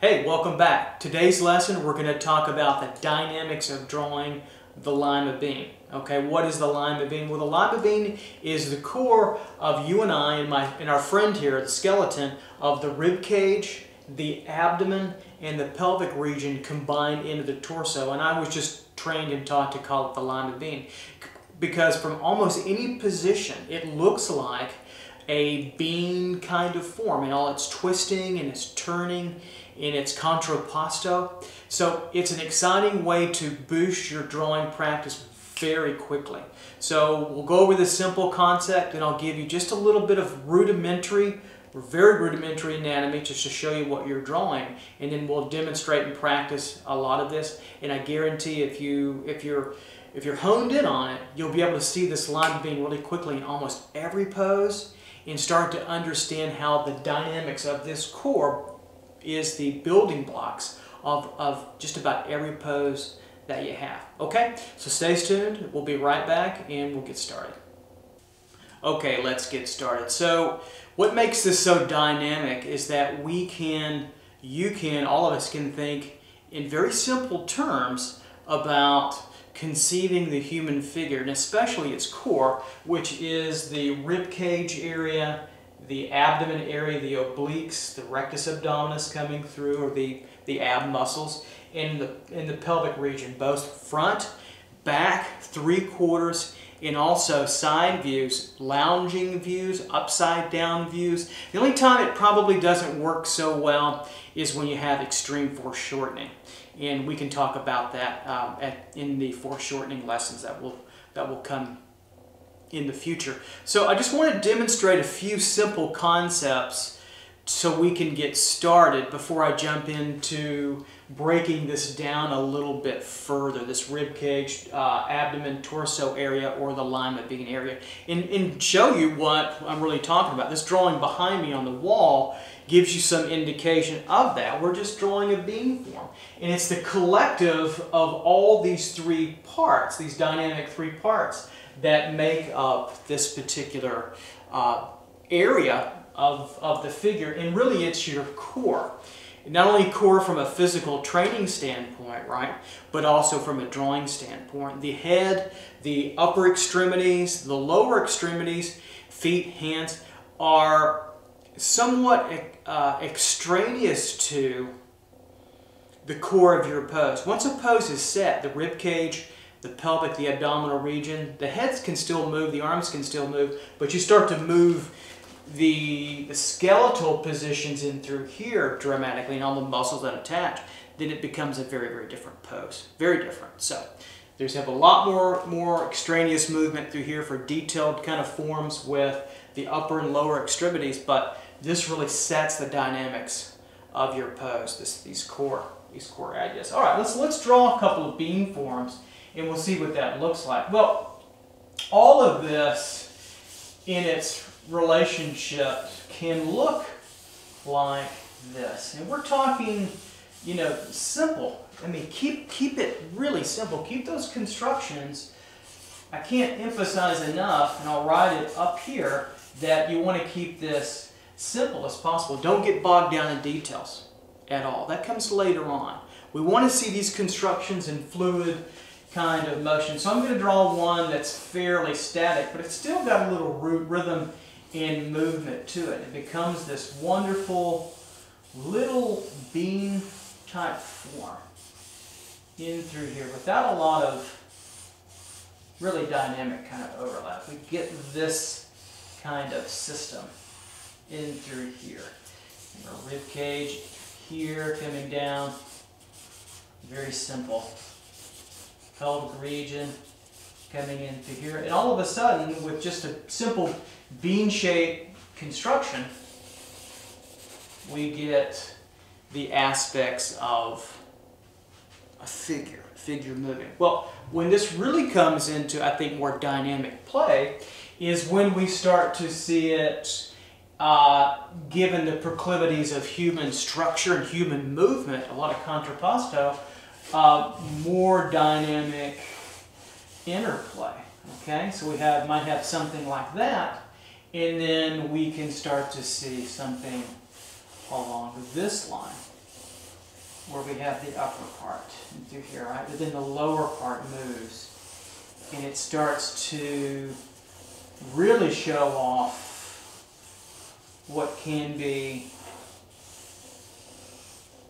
Hey, welcome back. Today's lesson we're going to talk about the dynamics of drawing the lima bean. Okay, what is the lima bean? Well, the lima bean is the core of you and I and my and our friend here, the skeleton of the rib cage, the abdomen, and the pelvic region combined into the torso. And I was just trained and taught to call it the lima bean because from almost any position, it looks like a bean kind of form and all its twisting and its turning in its contrapposto. So it's an exciting way to boost your drawing practice very quickly. So we'll go over this simple concept and I'll give you just a little bit of rudimentary or very rudimentary anatomy just to show you what you're drawing and then we'll demonstrate and practice a lot of this and I guarantee if you if you're if you're honed in on it you'll be able to see this line being really quickly in almost every pose and start to understand how the dynamics of this core is the building blocks of, of just about every pose that you have. Okay, so stay tuned. We'll be right back and we'll get started. Okay, let's get started. So what makes this so dynamic is that we can, you can, all of us can think in very simple terms about conceiving the human figure, and especially its core, which is the rib cage area, the abdomen area, the obliques, the rectus abdominis coming through, or the, the ab muscles, in the, in the pelvic region, both front, back, three quarters, and also side views, lounging views, upside down views. The only time it probably doesn't work so well is when you have extreme foreshortening. And we can talk about that um, at, in the foreshortening lessons that will, that will come in the future. So I just want to demonstrate a few simple concepts so we can get started before I jump into breaking this down a little bit further, this rib cage, uh, abdomen, torso area, or the lima bean area, and, and show you what I'm really talking about. This drawing behind me on the wall gives you some indication of that. We're just drawing a bean form. And it's the collective of all these three parts, these dynamic three parts, that make up this particular uh, area of, of the figure. And really it's your core not only core from a physical training standpoint, right, but also from a drawing standpoint. The head, the upper extremities, the lower extremities, feet, hands, are somewhat uh, extraneous to the core of your pose. Once a pose is set, the rib cage, the pelvic, the abdominal region, the heads can still move, the arms can still move, but you start to move the, the skeletal positions in through here dramatically and all the muscles that attach, then it becomes a very, very different pose. Very different. So there's have a lot more, more extraneous movement through here for detailed kind of forms with the upper and lower extremities, but this really sets the dynamics of your pose, this, these core these core ideas. All right, let's, let's draw a couple of bean forms and we'll see what that looks like. Well, all of this in its relationship can look like this. And we're talking, you know, simple. I mean, keep, keep it really simple. Keep those constructions. I can't emphasize enough, and I'll write it up here, that you want to keep this simple as possible. Don't get bogged down in details at all. That comes later on. We want to see these constructions in fluid kind of motion. So I'm going to draw one that's fairly static, but it's still got a little rhythm and movement to it. It becomes this wonderful little bean type form in through here without a lot of really dynamic kind of overlap. We get this kind of system in through here. And our rib cage here coming down, very simple. Pelvic region coming into here. And all of a sudden, with just a simple bean-shaped construction, we get the aspects of a figure, figure moving. Well, when this really comes into, I think, more dynamic play, is when we start to see it, uh, given the proclivities of human structure and human movement, a lot of contrapposto, uh, more dynamic interplay. Okay, so we have might have something like that, and then we can start to see something along this line. where we have the upper part through here, right? But then the lower part moves and it starts to really show off what can be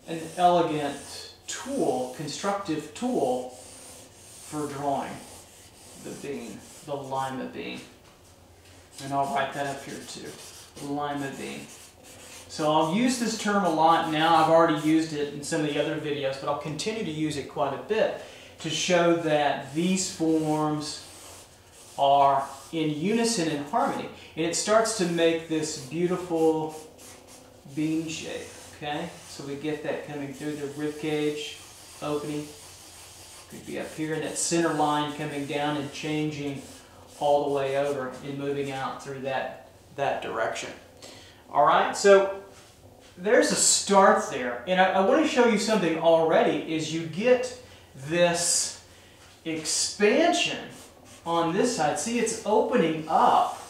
an elegant tool, constructive tool for drawing the bean, the lima bean. And I'll write that up here too, lima bean. So I'll use this term a lot now. I've already used it in some of the other videos, but I'll continue to use it quite a bit to show that these forms are in unison and harmony. And it starts to make this beautiful bean shape, okay? So we get that coming through the rib cage opening. Could be up here, and that center line coming down and changing all the way over and moving out through that, that direction. All right, so there's a start there. And I, I want to show you something already is you get this expansion on this side. See, it's opening up.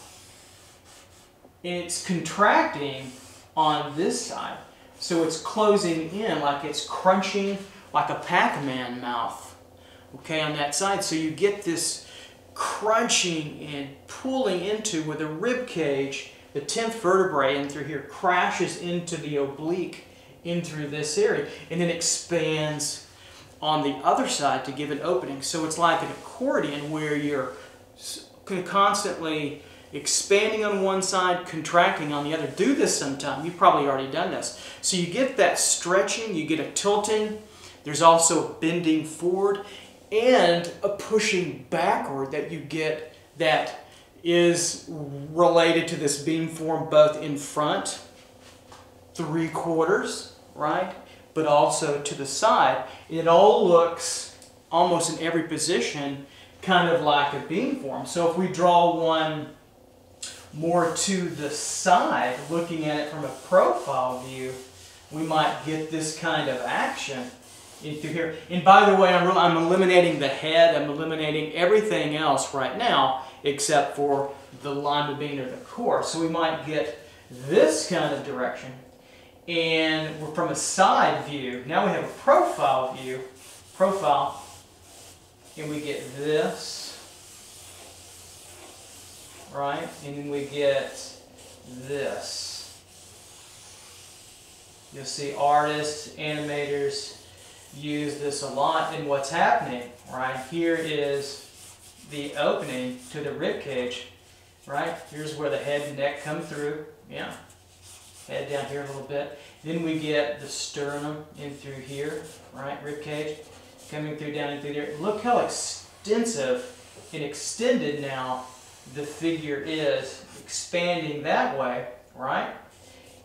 It's contracting on this side. So it's closing in like it's crunching like a Pac-Man mouth, okay, on that side. So you get this crunching and pulling into where the rib cage, the 10th vertebrae in through here, crashes into the oblique in through this area and then expands on the other side to give an opening. So it's like an accordion where you're constantly expanding on one side, contracting on the other. Do this sometime. You've probably already done this. So you get that stretching, you get a tilting. There's also bending forward and a pushing backward that you get that is related to this bean form both in front, three quarters, right? But also to the side. It all looks almost in every position kind of like a bean form. So if we draw one more to the side, looking at it from a profile view, we might get this kind of action into here. And by the way, I'm, I'm eliminating the head, I'm eliminating everything else right now except for the lima bean or the core. So we might get this kind of direction. And we're from a side view. Now we have a profile view, profile, and we get this, right? And then we get this. You'll see artists, animators use this a lot. And what's happening, right? Here is the opening to the rib cage, right? Here's where the head and neck come through. Yeah. Head down here a little bit. Then we get the sternum in through here, right? Rib cage coming through down and through there. Look how extensive and extended now the figure is, expanding that way, right?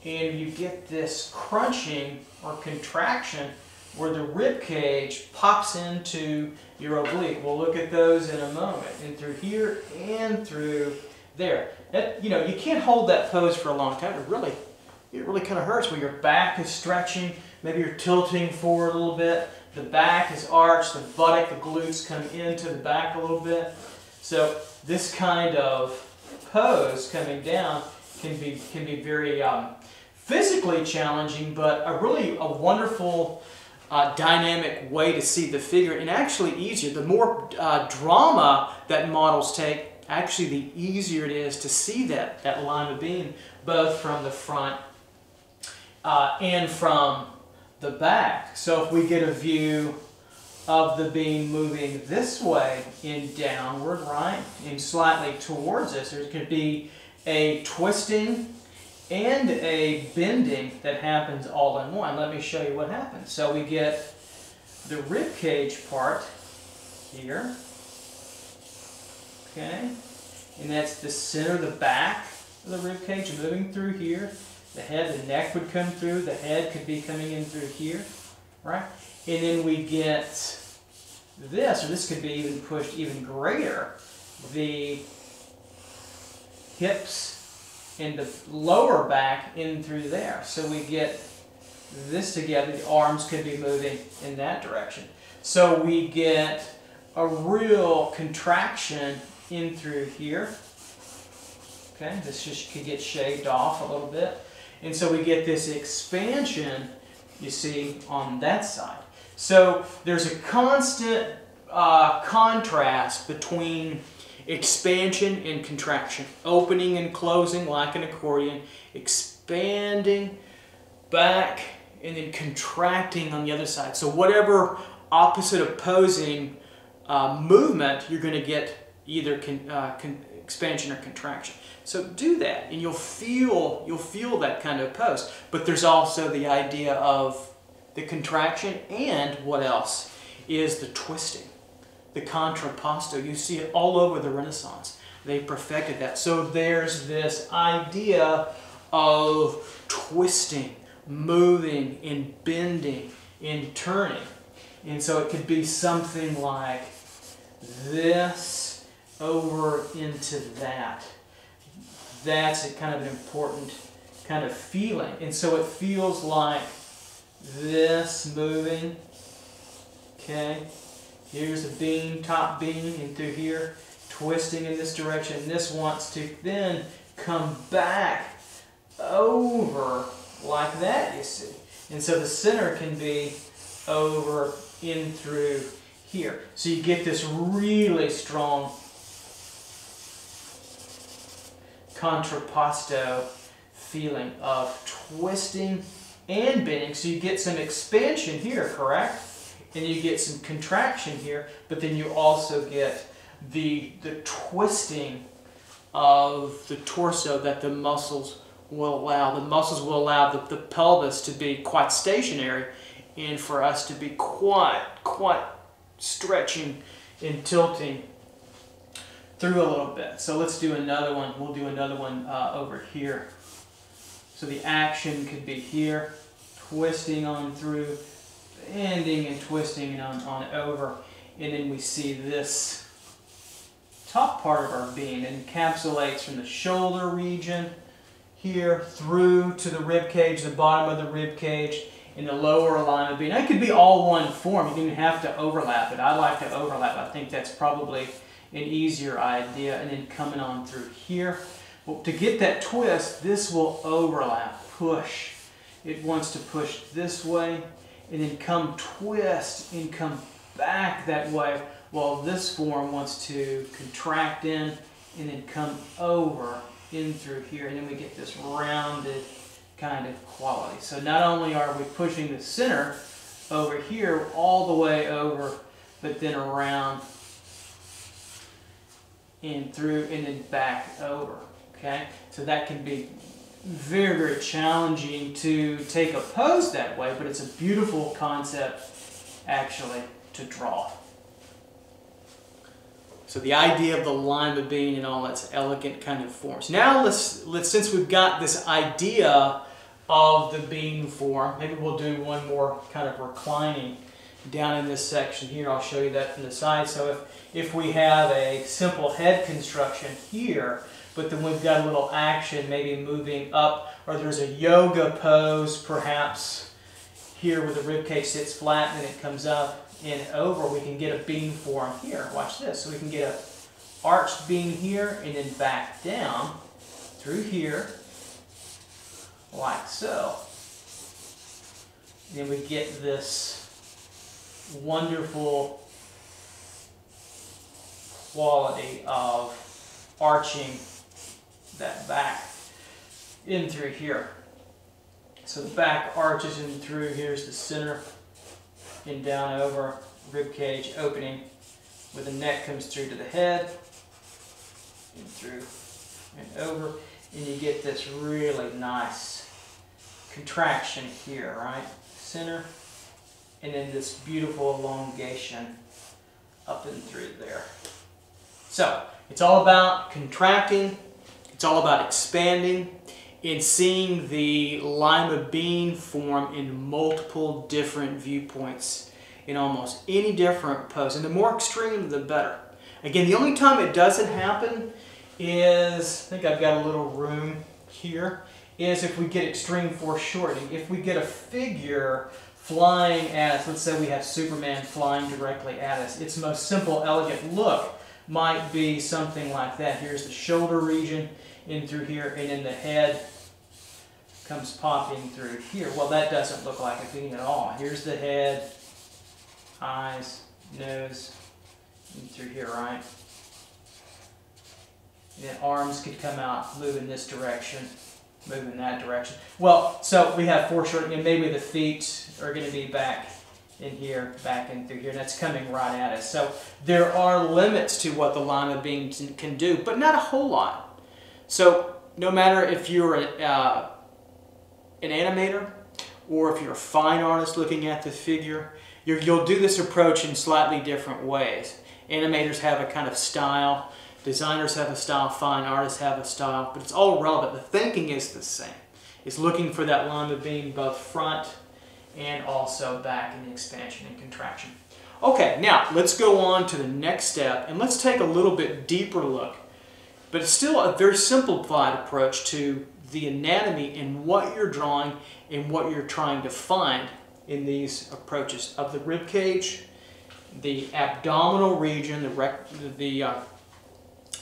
And you get this crunching or contraction where the rib cage pops into your oblique. We'll look at those in a moment. And through here and through there. That, you know, you can't hold that pose for a long time. It really, it really kind of hurts when your back is stretching. Maybe you're tilting forward a little bit. The back is arched, the buttock, the glutes come into the back a little bit. So this kind of pose coming down can be, can be very um, physically challenging, but a really a wonderful uh, dynamic way to see the figure and actually easier. The more uh, drama that models take, actually the easier it is to see that, that line of bean both from the front uh, and from the back. So if we get a view of the bean moving this way in downward, right, and slightly towards us, there could be a twisting and a bending that happens all in one. Let me show you what happens. So we get the rib cage part here, okay, and that's the center, the back of the rib cage moving through here. The head, the neck would come through. The head could be coming in through here, right? And then we get this, or this could be even pushed even greater. The hips and the lower back in through there. So we get this together. The arms could be moving in that direction. So we get a real contraction in through here. Okay, this just could get shaved off a little bit. And so we get this expansion you see, on that side. So there's a constant uh, contrast between expansion and contraction, opening and closing like an accordion, expanding back and then contracting on the other side. So whatever opposite opposing uh, movement, you're going to get either con, uh, con, expansion or contraction. So do that, and you'll feel you'll feel that kind of pose. But there's also the idea of the contraction and what else is the twisting, the contrapposto. You see it all over the Renaissance. They perfected that. So there's this idea of twisting, moving, and bending, and turning. And so it could be something like this over into that. That's a kind of an important kind of feeling. And so it feels like this moving. Okay. Here's the bean, top bean, and through here, twisting in this direction. This wants to then come back over like that, you see. And so the center can be over in through here. So you get this really strong contrapposto feeling of twisting and bending. So you get some expansion here, correct? And you get some contraction here, but then you also get the, the twisting of the torso that the muscles will allow. The muscles will allow the, the pelvis to be quite stationary and for us to be quite, quite stretching and tilting through a little bit. So let's do another one. We'll do another one uh, over here. So the action could be here, twisting on through, bending and twisting on, on over. And then we see this top part of our bean encapsulates from the shoulder region here through to the rib cage, the bottom of the rib cage, in the lower line alignment bean. It could be all one form. You don't have to overlap it. I like to overlap. I think that's probably an easier idea. And then coming on through here. Well, to get that twist, this will overlap, push. It wants to push this way and then come twist and come back that way while this form wants to contract in and then come over in through here and then we get this rounded kind of quality. So not only are we pushing the center over here all the way over, but then around and through and then back over. Okay, so that can be very, very challenging to take a pose that way, but it's a beautiful concept actually to draw. So the idea of the lima bean and all its elegant kind of forms. Now let's, let's since we've got this idea of the bean form, maybe we'll do one more kind of reclining down in this section here. I'll show you that from the side. So if, if we have a simple head construction here, but then we've got a little action maybe moving up, or there's a yoga pose perhaps here where the rib cage sits flat and then it comes up and over, we can get a bean form here. Watch this. So we can get a arched bean here and then back down through here like so. And then we get this wonderful quality of arching that back in through here. So the back arches in through, here's the center and down over, rib cage opening where the neck comes through to the head and through and over and you get this really nice contraction here, right? Center and then this beautiful elongation up and through there. So it's all about contracting, it's all about expanding, and seeing the lima bean form in multiple different viewpoints in almost any different pose. And the more extreme, the better. Again, the only time it doesn't happen is, I think I've got a little room here, is if we get extreme foreshortening. If we get a figure flying at us, let's say we have Superman flying directly at us, its most simple, elegant look might be something like that. Here's the shoulder region in through here and in the head comes popping through here. Well, that doesn't look like a bean at all. Here's the head, eyes, nose, through here, right? And then arms could come out, move in this direction, move in that direction. Well, so we have foreshortening, and maybe the feet are going to be back in here, back in through here. That's coming right at us. So there are limits to what the lima bean can do, but not a whole lot. So no matter if you're a, uh, an animator or if you're a fine artist looking at the figure, you will do this approach in slightly different ways. Animators have a kind of style, designers have a style, fine artists have a style, but it's all relevant. The thinking is the same. It's looking for that lima bean both front and also back in the expansion and contraction. Okay, now let's go on to the next step and let's take a little bit deeper look. But it's still a very simplified approach to the anatomy and what you're drawing and what you're trying to find in these approaches of the rib cage, the abdominal region, the, the uh,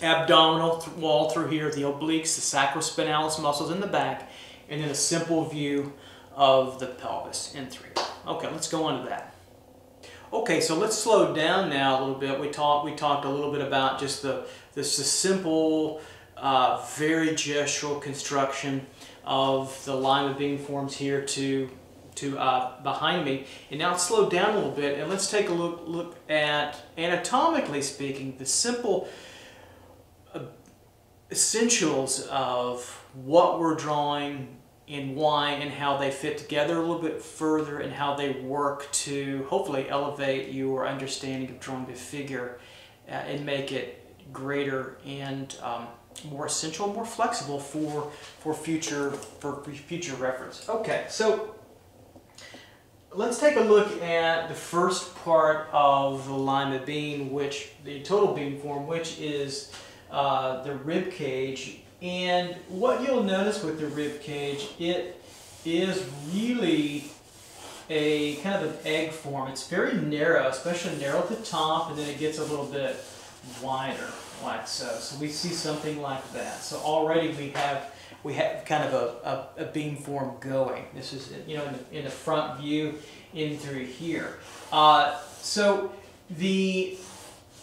abdominal th wall through here, the obliques, the sacrospinalis muscles in the back, and then a simple view of the pelvis in three. Okay, let's go on to that. Okay, so let's slow down now a little bit. We talked we talked a little bit about just the this the simple, uh, very gestural construction of the lima bean forms here to to uh, behind me. And now let's slow down a little bit and let's take a look look at anatomically speaking the simple uh, essentials of what we're drawing and why and how they fit together a little bit further and how they work to hopefully elevate your understanding of drawing the figure uh, and make it greater and um, more essential, more flexible for for future for future reference. Okay, so let's take a look at the first part of the lima bean, which the total bean form, which is uh, the rib cage and what you'll notice with the rib cage, it is really a kind of an egg form. It's very narrow, especially narrow at the top, and then it gets a little bit wider, like so. So we see something like that. So already we have we have kind of a, a, a bean form going. This is you know in the, in the front view in through here. Uh, so the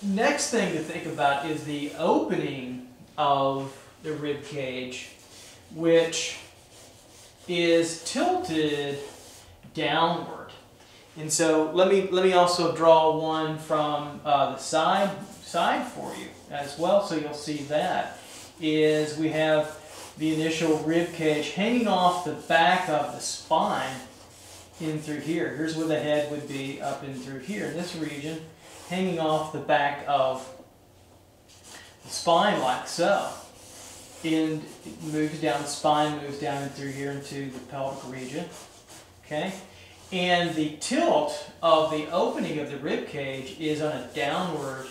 next thing to think about is the opening of the rib cage, which is tilted downward. And so let me let me also draw one from uh, the side side for you as well, so you'll see that. Is we have the initial rib cage hanging off the back of the spine in through here. Here's where the head would be up in through here in this region, hanging off the back of the spine like so and it moves down the spine, moves down and through here into the pelvic region. Okay? And the tilt of the opening of the rib cage is on a downward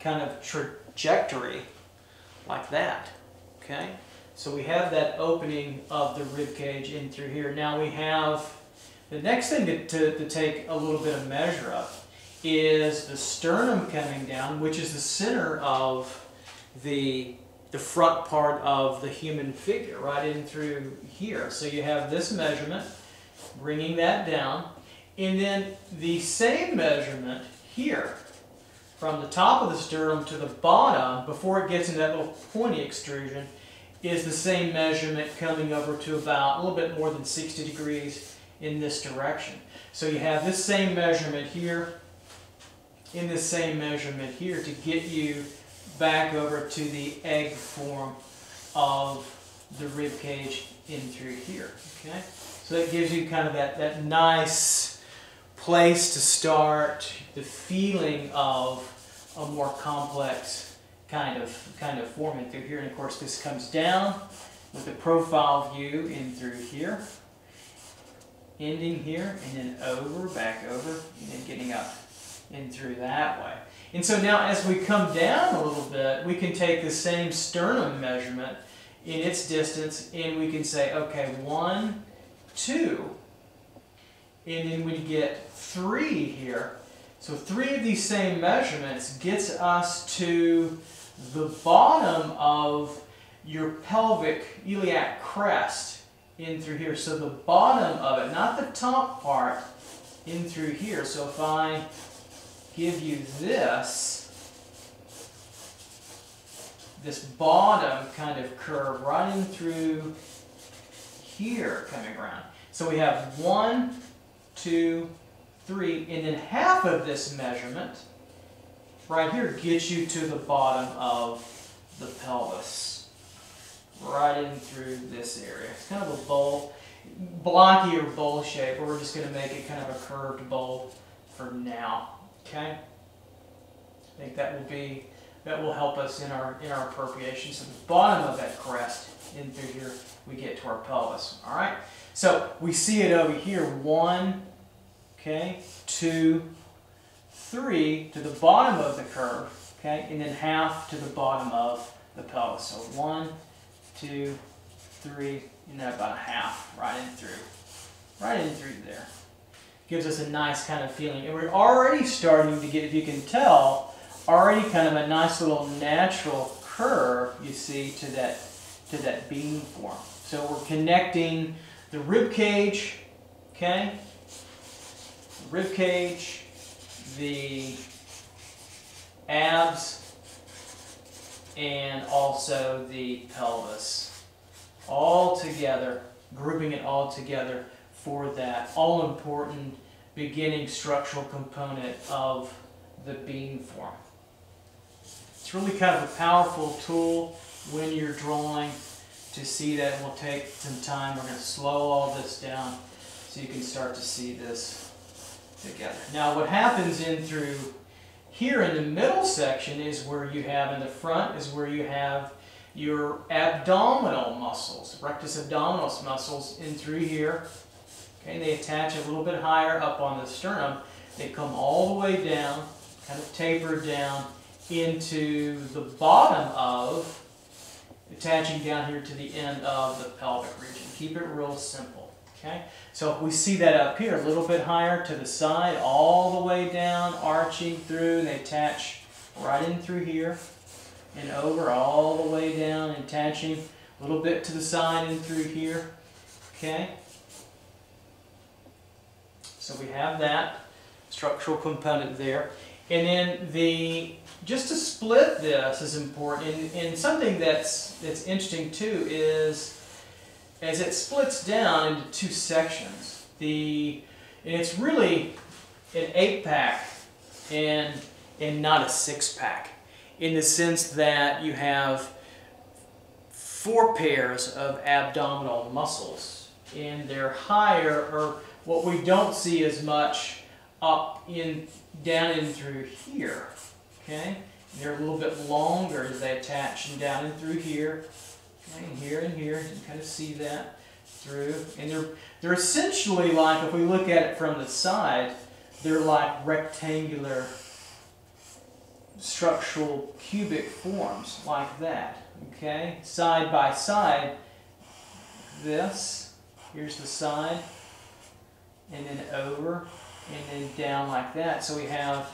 kind of trajectory like that. Okay? So we have that opening of the rib cage in through here. Now we have the next thing to, to, to take a little bit of measure of is the sternum coming down, which is the center of the the front part of the human figure, right in through here. So you have this measurement, bringing that down, and then the same measurement here, from the top of the sternum to the bottom, before it gets into that little pointy extrusion, is the same measurement coming over to about a little bit more than 60 degrees in this direction. So you have this same measurement here, in this same measurement here to get you back over to the egg form of the rib cage in through here. Okay, so that gives you kind of that, that nice place to start the feeling of a more complex kind of kind of forming through here. And of course, this comes down with the profile view in through here, ending here, and then over, back over, and then getting up in through that way. And so now as we come down a little bit, we can take the same sternum measurement in its distance and we can say, okay, one, two, and then we get three here. So three of these same measurements gets us to the bottom of your pelvic iliac crest in through here. So the bottom of it, not the top part, in through here. So if I give you this, this bottom kind of curve in through here coming around. So we have one, two, three, and then half of this measurement right here gets you to the bottom of the pelvis. Right in through this area. It's kind of a bowl, blocky or bowl shape, but we're just going to make it kind of a curved bowl for now. Okay? I think that will be that will help us in our in our appropriation. So the bottom of that crest in through here, we get to our pelvis. All right. So we see it over here. One, okay, two, three to the bottom of the curve, okay, and then half to the bottom of the pelvis. So one, two, three, and then about a half right in through, right in through there. Gives us a nice kind of feeling. And we're already starting to get, if you can tell, already kind of a nice little natural curve, you see, to that, to that bean form. So we're connecting the rib cage, okay, rib cage, the abs, and also the pelvis. All together, grouping it all together for that all important beginning structural component of the bean form. It's really kind of a powerful tool when you're drawing to see that. We'll take some time. We're going to slow all this down so you can start to see this together. Now what happens in through here in the middle section is where you have, in the front is where you have your abdominal muscles, rectus abdominis muscles in through here. Okay, they attach a little bit higher up on the sternum. They come all the way down, kind of taper down into the bottom of, attaching down here to the end of the pelvic region. Keep it real simple. Okay, so we see that up here, a little bit higher to the side, all the way down, arching through, and they attach right in through here and over, all the way down, and attaching a little bit to the side and through here. Okay, so we have that structural component there. And then the just to split this is important. And, and something that's that's interesting too is as it splits down into two sections. The and it's really an eight pack and and not a six pack in the sense that you have four pairs of abdominal muscles and they're higher or what we don't see as much up in down in through here okay and they're a little bit longer as they attach and down in through here and here and here, you can kind of see that through. And they're, they're essentially like, if we look at it from the side, they're like rectangular structural cubic forms like that. Okay, side by side, this, here's the side, and then over, and then down like that. So we have,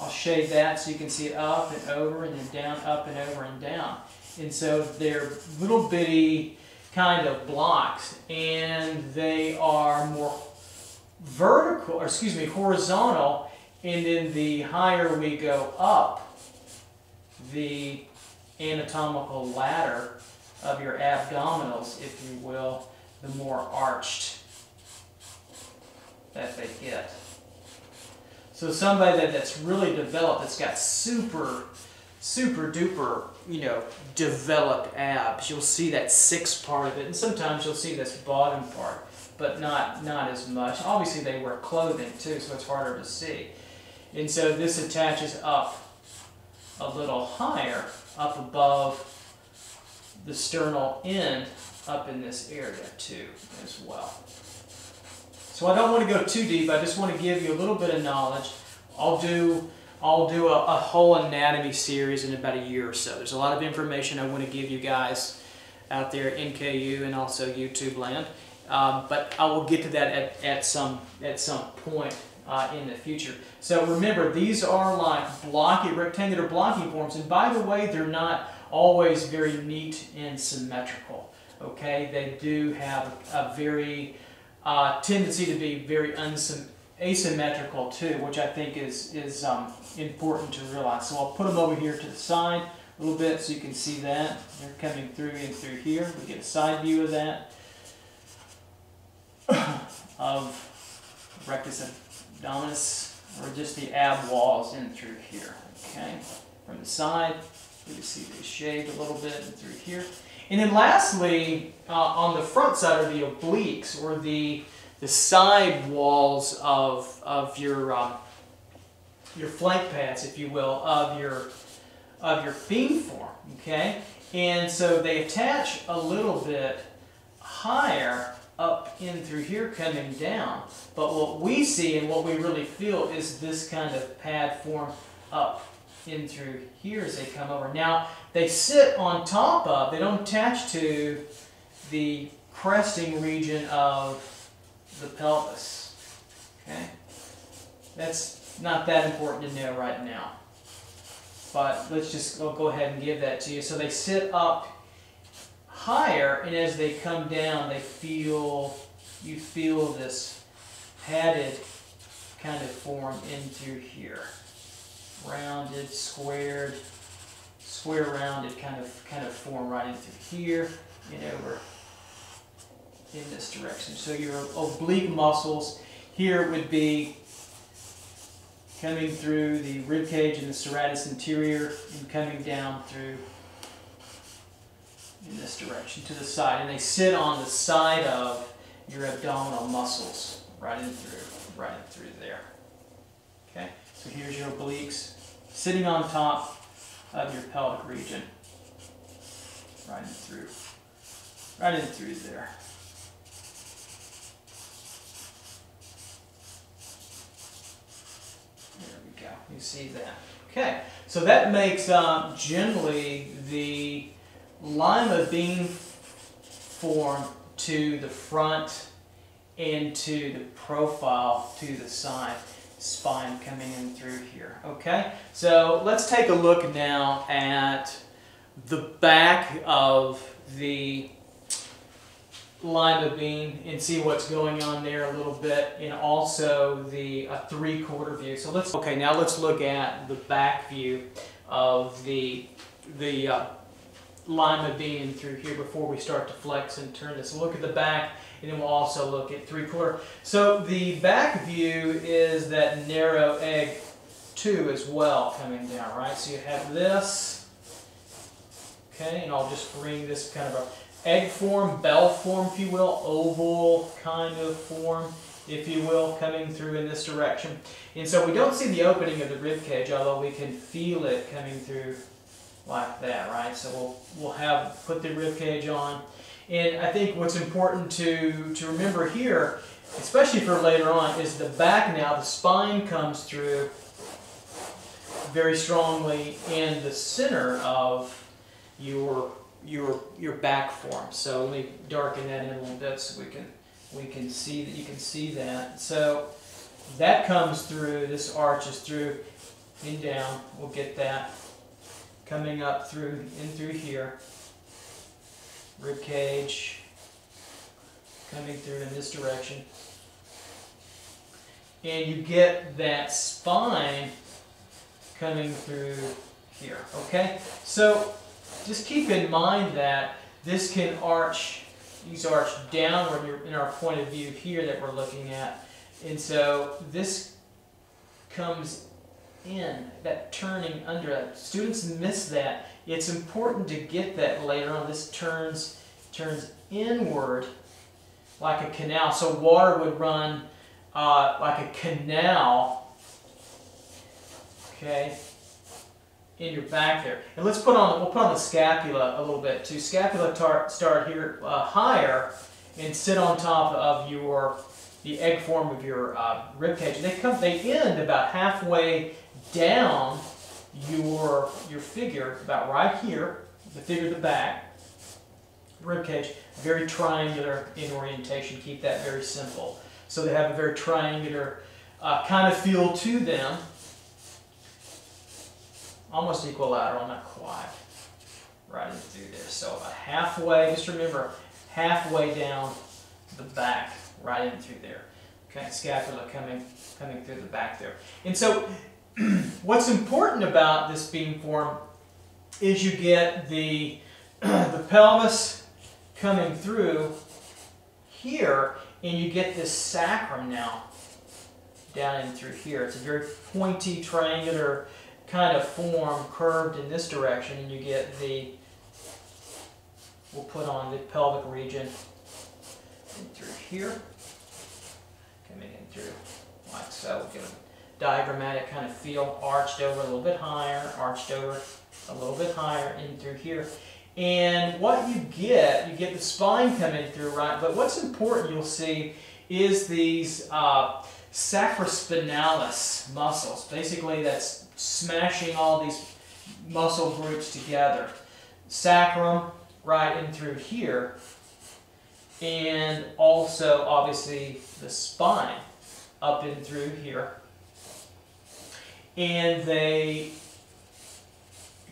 I'll shade that so you can see it up and over, and then down, up and over and down. And so they're little bitty kind of blocks and they are more vertical, or excuse me, horizontal. And then the higher we go up the anatomical ladder of your abdominals, if you will, the more arched that they get. So somebody that, that's really developed, that's got super super duper, you know, developed abs. You'll see that six part of it, and sometimes you'll see this bottom part, but not not as much. Obviously, they wear clothing too, so it's harder to see. And so this attaches up a little higher, up above the sternal end, up in this area too, as well. So I don't want to go too deep. I just want to give you a little bit of knowledge. I'll do I'll do a, a, whole anatomy series in about a year or so. There's a lot of information I want to give you guys out there in KU and also YouTube land. Um, but I will get to that at, at some at some point uh, in the future. So remember, these are like blocky, rectangular blocking forms. And by the way, they're not always very neat and symmetrical. Okay, they do have a very uh, tendency to be very asymmetrical too, which I think is is um, important to realize. So I'll put them over here to the side a little bit so you can see that. They're coming through and through here. We get a side view of that of rectus abdominis or just the ab walls in through here. Okay, from the side, you see they shaved a little bit and through here. And then lastly, uh, on the front side are the obliques or the the side walls of of your um, your flank pads, if you will, of your of your bean form. Okay, and so they attach a little bit higher up in through here coming down. But what we see and what we really feel is this kind of pad form up in through here as they come over. Now, they sit on top of, they don't attach to the cresting region of the pelvis. Okay? That's not that important to know right now. But let's just go, ahead and give that to you. So they sit up higher, and as they come down, they feel, you feel this padded kind of form in through here. Rounded, squared, square rounded kind of kind of form right in through here and over in this direction. So your oblique muscles here would be coming through the rib cage and the serratus anterior and coming down through in this direction to the side. And they sit on the side of your abdominal muscles, right in through, right in through there. Okay, so here's your obliques sitting on top of your pelvic region, right in through, right in through there. There we go. You see that. Okay, so that makes um, generally the lima bean form to the front and to the profile to the side spine coming in through here okay so let's take a look now at the back of the lima bean and see what's going on there a little bit and also the a three-quarter view so let's okay now let's look at the back view of the the uh, lima bean through here before we start to flex and turn this. Look at the back and then we'll also look at three quarter. So the back view is that narrow egg two as well coming down, right? So you have this, okay, and I'll just bring this kind of a egg form, bell form, if you will, oval kind of form, if you will, coming through in this direction. And so we don't see the opening of the rib cage, although we can feel it coming through like that, right? So we'll, we'll have, put the rib cage on. And I think what's important to, to remember here, especially for later on, is the back now, the spine comes through very strongly in the center of your your your back form. So let me darken that in a little bit so we can we can see that you can see that. So that comes through, this arch is through and down. We'll get that coming up through in through here. Rib cage coming through in this direction. And you get that spine coming through here, okay? So just keep in mind that this can arch, these arch downward in our point of view here that we're looking at. And so this comes in, that turning under. Students miss that. It's important to get that later on. This turns turns inward like a canal. So water would run uh, like a canal, okay, in your back there. And let's put on, we'll put on the scapula a little bit too. Scapula tar, start here uh, higher and sit on top of your the egg form of your uh, rib cage. They come, they end about halfway down your, your figure, about right here, the figure at the back, rib cage, very triangular in orientation. Keep that very simple. So they have a very triangular uh, kind of feel to them. Almost equilateral, not quite. Right through there. So about halfway, just remember, halfway down the back, right in through there. Okay, scapula coming coming through the back there. And so what's important about this bean form is you get the, the pelvis coming through here and you get this sacrum now down in through here. It's a very pointy triangular kind of form curved in this direction and you get the we'll put on the pelvic region through here. Coming in through like so we'll a diagrammatic kind of feel arched over a little bit higher arched over a little bit higher in through here. And what you get you get the spine coming through right? But what's important you'll see is these uh, sacrospinalis muscles. Basically that's smashing all these muscle groups together. Sacrum right in through here, and also obviously the spine up in through here. And they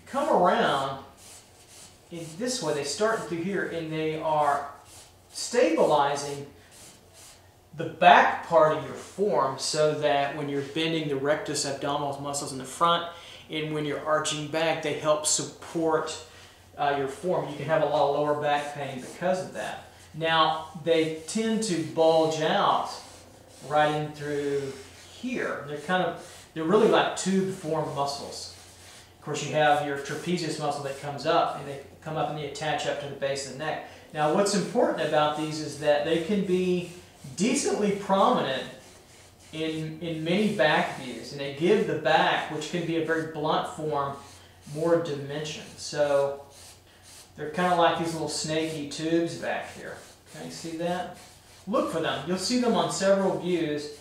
come around in this way. They start through here and they are stabilizing the back part of your form so that when you're bending the rectus abdominis muscles in the front and when you're arching back, they help support uh, your form. You can have a lot of lower back pain because of that. Now, they tend to bulge out right in through here. They're kind of, they're really like tube form muscles. Of course, you have your trapezius muscle that comes up and they come up and they attach up to the base of the neck. Now, what's important about these is that they can be decently prominent in, in many back views, and they give the back, which can be a very blunt form, more dimension. So they're kind of like these little snaky tubes back here. Can you see that? Look for them. You'll see them on several views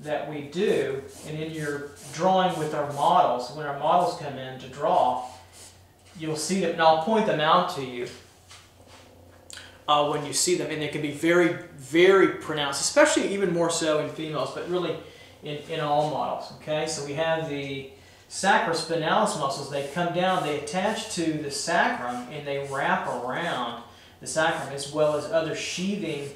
that we do, and in your drawing with our models, when our models come in to draw, you'll see them, and I'll point them out to you uh, when you see them, and they can be very, very pronounced, especially even more so in females, but really in, in all models, okay? So we have the sacrospinalis muscles, they come down, they attach to the sacrum, and they wrap around the sacrum, as well as other sheathing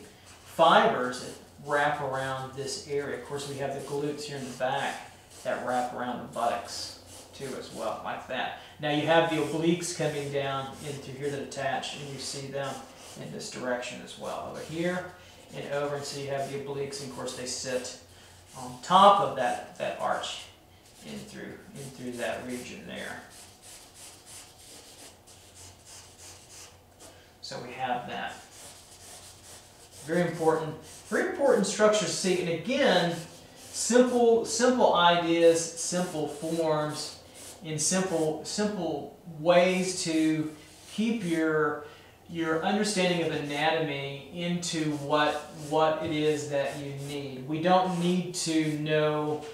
fibers that wrap around this area. Of course, we have the glutes here in the back that wrap around the buttocks too as well, like that. Now you have the obliques coming down into here that attach, and you see them in this direction as well. Over here and over, and so you have the obliques, and of course they sit on top of that, that arch in through, in through that region there. So we have that. Very important, very important structure to see. And again, simple, simple ideas, simple forms, in simple, simple ways to keep your your understanding of anatomy into what what it is that you need. We don't need to know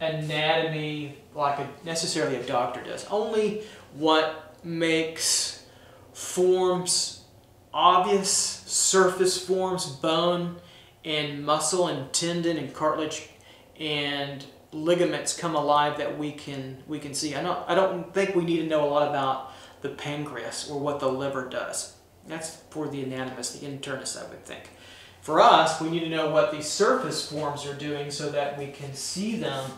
anatomy like a, necessarily a doctor does. Only what makes forms obvious, surface forms, bone and muscle and tendon and cartilage and ligaments come alive that we can we can see. I don't I don't think we need to know a lot about the pancreas or what the liver does. That's for the anatomist, the internist, I would think. For us, we need to know what these surface forms are doing so that we can see them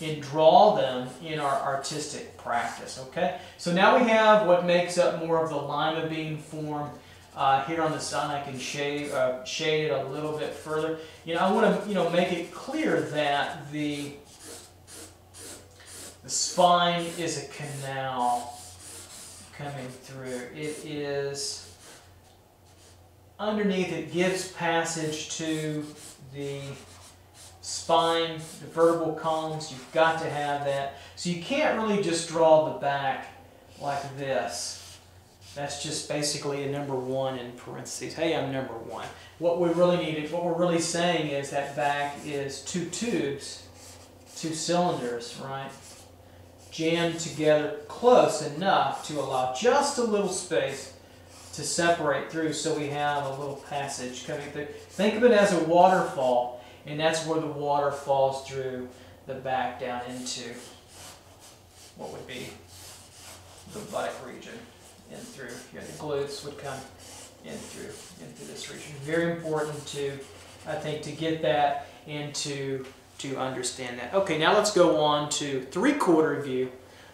and draw them in our artistic practice, okay? So now we have what makes up more of the lima bean form. Uh, here on the side, I can shade, uh, shade it a little bit further. You know, I want to, you know, make it clear that the, the spine is a canal coming through. It is underneath it gives passage to the spine, the vertebral columns. You've got to have that. So you can't really just draw the back like this. That's just basically a number one in parentheses. Hey, I'm number one. What we really need, what we're really saying is that back is two tubes, two cylinders, right? Jammed together close enough to allow just a little space to separate through so we have a little passage coming through. Think of it as a waterfall, and that's where the water falls through the back down into what would be the buttock region and through here. The glutes would come in through, into this region. Very important to, I think, to get that and to, to understand that. Okay, now let's go on to three-quarter view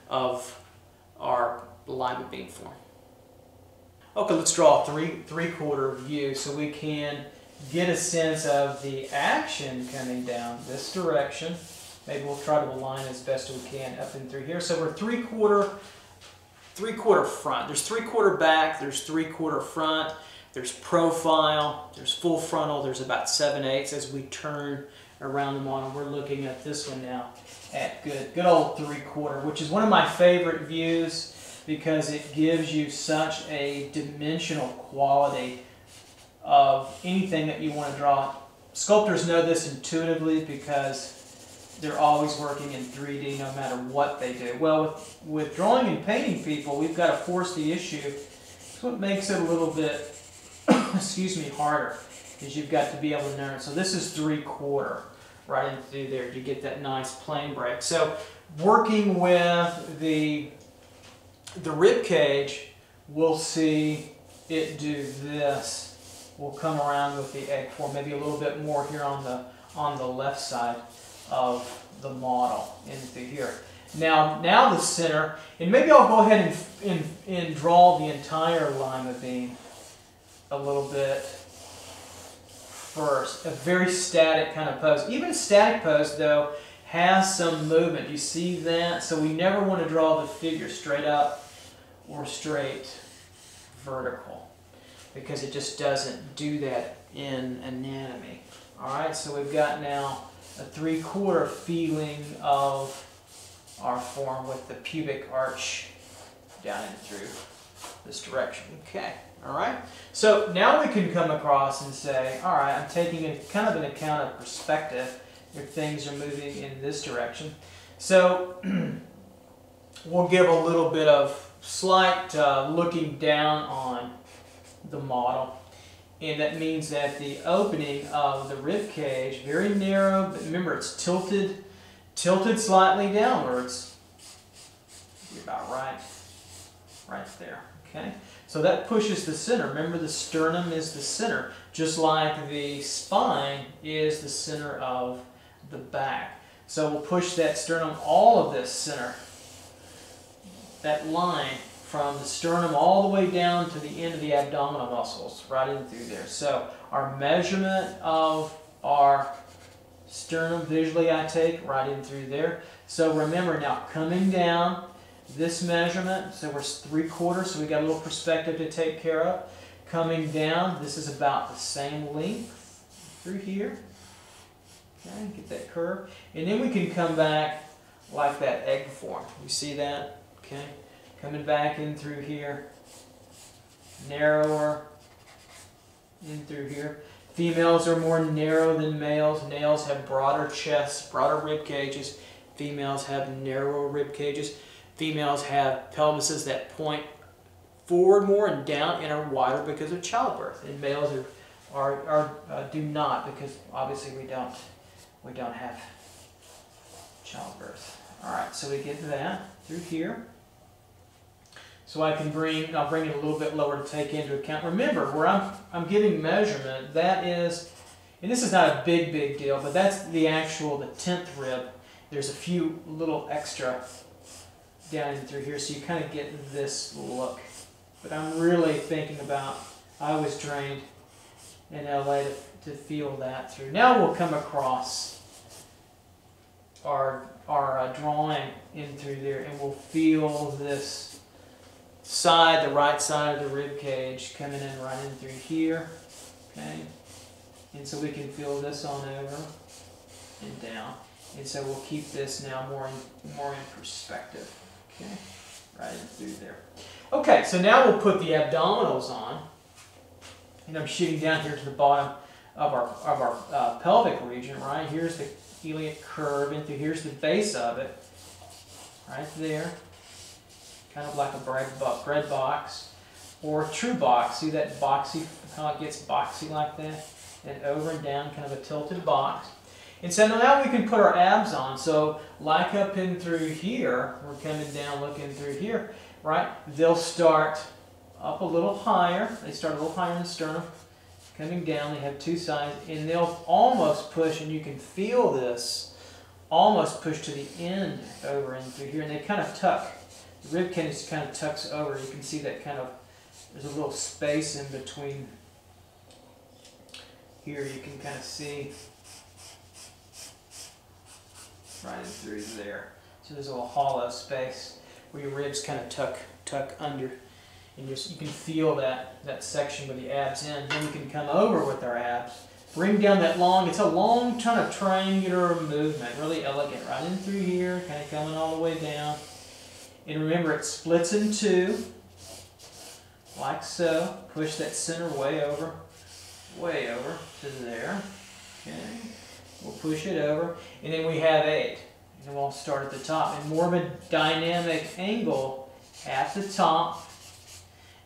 of our lima bean form. Okay, let's draw a three, three-quarter view so we can get a sense of the action coming down this direction. Maybe we'll try to align as best we can up and through here. So we're three-quarter three quarter front. There's three quarter back, there's three quarter front, there's profile, there's full frontal, there's about 7 eighths as we turn around the model. We're looking at this one now at good, good old three quarter, which is one of my favorite views because it gives you such a dimensional quality of anything that you want to draw. Sculptors know this intuitively because they're always working in 3D no matter what they do. Well, with, with drawing and painting people, we've got to force the issue. It's what makes it a little bit, excuse me, harder, is you've got to be able to know. So this is three quarter right in through there to get that nice plane break. So working with the, the rib cage, we'll see it do this. We'll come around with the egg form, maybe a little bit more here on the on the left side of the model into here. Now, now the center, and maybe I'll go ahead and, and, and draw the entire lima bean a little bit first. A very static kind of pose. Even a static pose, though, has some movement. You see that? So we never want to draw the figure straight up or straight vertical because it just doesn't do that in anatomy. All right, so we've got now a three-quarter feeling of our form with the pubic arch down and through this direction. Okay, all right? So now we can come across and say, all right, I'm taking a, kind of an account of perspective if things are moving in this direction. So we'll give a little bit of slight uh, looking down on the model and that means that the opening of the rib cage, very narrow, but remember it's tilted, tilted slightly downwards. You're about right, right there, okay? So that pushes the center. Remember the sternum is the center, just like the spine is the center of the back. So we'll push that sternum, all of this center, that line from the sternum all the way down to the end of the abdominal muscles, right in through there. So our measurement of our sternum visually I take right in through there. So remember now coming down this measurement, so we're three quarters, so we got a little perspective to take care of. Coming down, this is about the same length through here. Okay, get that curve. And then we can come back like that egg form. You see that? Okay. Coming back in through here. Narrower in through here. Females are more narrow than males. Males have broader chests, broader rib cages. Females have narrower rib cages. Females have pelvises that point forward more and down and are wider because of childbirth. And males are, are, are uh, do not because obviously we don't we don't have childbirth. All right, so we get that through here. So I can bring, I'll bring it a little bit lower to take into account. Remember, where I'm, I'm giving measurement, that is, and this is not a big, big deal, but that's the actual, the 10th rib. There's a few little extra down in through here, so you kind of get this look. But I'm really thinking about, I was trained in LA to, to feel that through. Now we'll come across our, our uh, drawing in through there, and we'll feel this side, the right side of the rib cage coming in right in through here. Okay. And so we can feel this on over and down. And so we'll keep this now more in, more in perspective. Okay. Right in through there. Okay, so now we'll put the abdominals on. I'm shooting down here to the bottom of our, of our uh, pelvic region, right? Here's the iliac curve, and here's the base of it, right there kind of like a bread, bread box or true box. See that boxy, how it gets boxy like that? And over and down, kind of a tilted box. And so now we can put our abs on. So like up in through here, we're coming down looking through here, right? They'll start up a little higher. They start a little higher in the sternum, coming down. They have two sides, and they'll almost push, and you can feel this, almost push to the end over and through here, and they kind of tuck. The rib cage kind of tucks over. You can see that kind of, there's a little space in between here. You can kind of see right through there. So there's a little hollow space where your ribs kind of tuck tuck under. And just, you can feel that, that section with the abs in. Then we can come over with our abs. Bring down that long, it's a long kind of triangular movement, really elegant. Right in through here, kind of coming all the way down. And remember, it splits in two, like so. Push that center way over, way over to there. Okay. We'll push it over, and then we have eight. And we'll start at the top. And more of a dynamic angle at the top.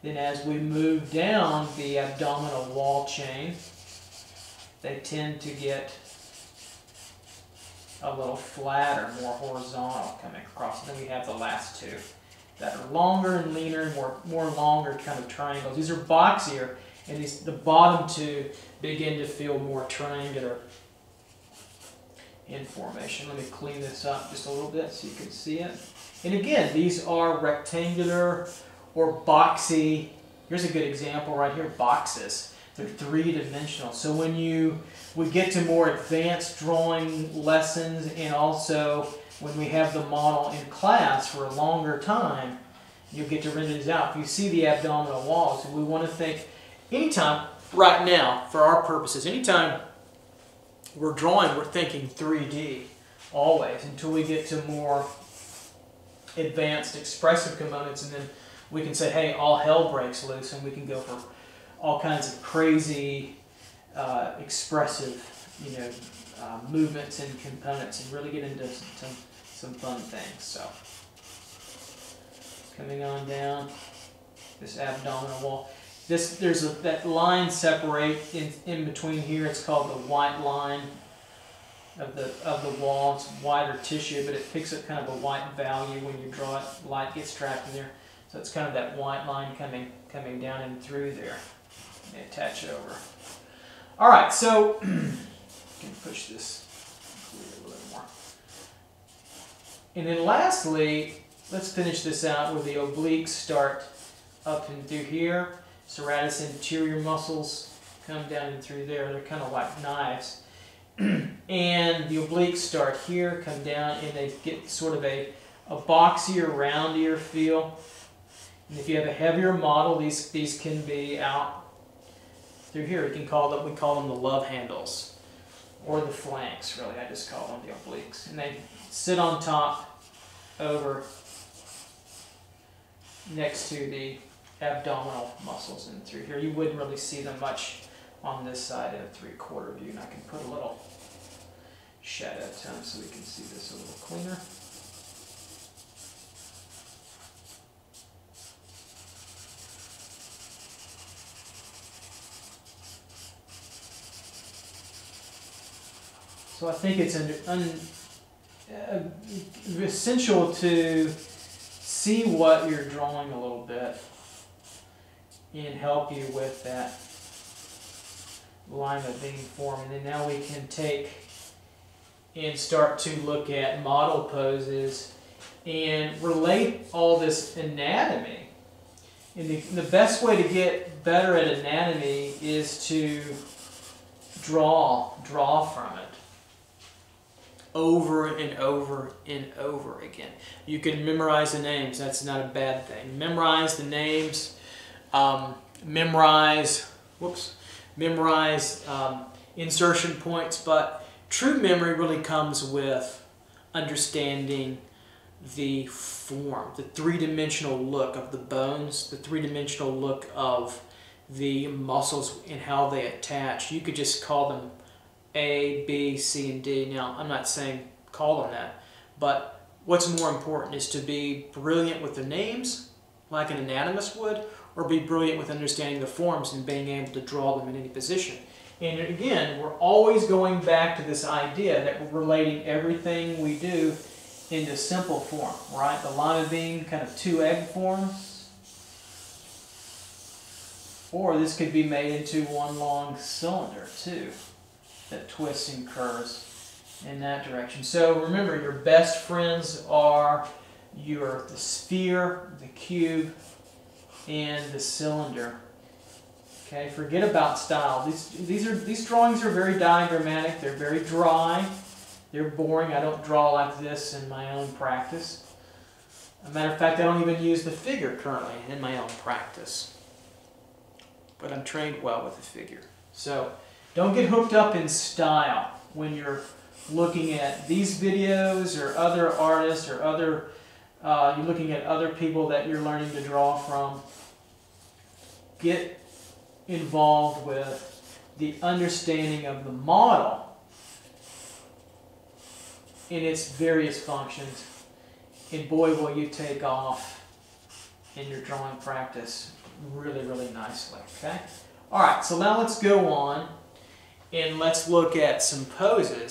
Then as we move down the abdominal wall chain, they tend to get a little flatter, more horizontal coming across. And then we have the last two that are longer and leaner, more, more longer kind of triangles. These are boxier, and these, the bottom two begin to feel more triangular in formation. Let me clean this up just a little bit so you can see it. And again, these are rectangular or boxy. Here's a good example right here, boxes. They're three-dimensional. So when you we get to more advanced drawing lessons and also when we have the model in class for a longer time, you'll get to render these out. If you see the abdominal walls, we want to think anytime, right now, for our purposes, anytime we're drawing, we're thinking 3D always until we get to more advanced expressive components and then we can say, hey, all hell breaks loose and we can go for all kinds of crazy uh, expressive, you know, uh, movements and components and really get into some, some fun things. So coming on down this abdominal wall. This there's a, that line separate in, in between here. It's called the white line of the of the wall. It's whiter tissue, but it picks up kind of a white value when you draw it. Light gets trapped in there, so it's kind of that white line coming coming down and through there. They attach it over. All right, so can push this a little more. And then lastly, let's finish this out where the obliques start up and through here serratus anterior muscles come down and through there. They're kind of like knives. and the obliques start here, come down, and they get sort of a, a boxier, roundier feel. And if you have a heavier model, these, these can be out through here. You can call them, we call them the love handles, or the flanks, really. I just call them the obliques. And they sit on top over next to the abdominal muscles in through here. You wouldn't really see them much on this side in a three-quarter view, and I can put a little shadow to them so we can see this a little cleaner. So I think it's un, uh, essential to see what you're drawing a little bit and help you with that line of bean form. And then now we can take and start to look at model poses and relate all this anatomy. And the, the best way to get better at anatomy is to draw, draw from it over and over and over again. You can memorize the names, that's not a bad thing. Memorize the names, um, memorize, whoops, memorize um, insertion points, but true memory really comes with understanding the form, the three-dimensional look of the bones, the three-dimensional look of the muscles and how they attach. You could just call them A, B, C, and D. Now, I'm not saying call them that, but what's more important is to be brilliant with the names, like an anatomist would, or be brilliant with understanding the forms and being able to draw them in any position. And again, we're always going back to this idea that we're relating everything we do into simple form, right? The lima bean kind of two egg form. Or this could be made into one long cylinder too, that twists and curves in that direction. So remember, your best friends are your the sphere, the cube, and the cylinder. Okay, forget about style. These these are these drawings are very diagrammatic. They're very dry. They're boring. I don't draw like this in my own practice. As a matter of fact, I don't even use the figure currently in my own practice but I'm trained well with the figure. So don't get hooked up in style when you're looking at these videos or other artists or other, uh, you're looking at other people that you're learning to draw from. Get involved with the understanding of the model in its various functions. And boy, will you take off in your drawing practice really, really nicely, okay? All right, so now let's go on and let's look at some poses.